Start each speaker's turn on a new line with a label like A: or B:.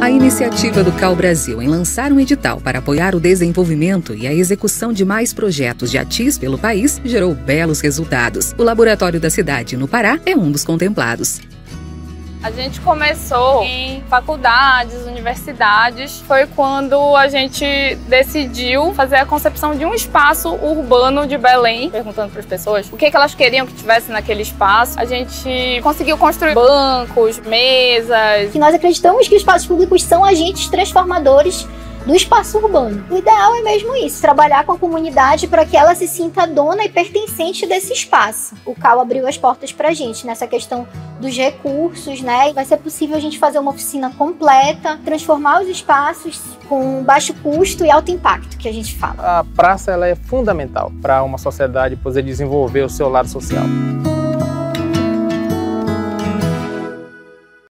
A: A iniciativa do Cal Brasil em lançar um edital para apoiar o desenvolvimento e a execução de mais projetos de ATIS pelo país gerou belos resultados. O laboratório da cidade no Pará é um dos contemplados.
B: A gente começou em faculdades, universidades. Foi quando a gente decidiu fazer a concepção de um espaço urbano de Belém, perguntando para as pessoas o que, que elas queriam que tivesse naquele espaço. A gente conseguiu construir bancos, mesas.
C: Que nós acreditamos que os espaços públicos são agentes transformadores do espaço urbano. O ideal é mesmo isso, trabalhar com a comunidade para que ela se sinta dona e pertencente desse espaço. O CAL abriu as portas para a gente nessa questão dos recursos, né? Vai ser possível a gente fazer uma oficina completa, transformar os espaços com baixo custo e alto impacto, que a gente fala.
D: A praça ela é fundamental para uma sociedade poder desenvolver o seu lado social.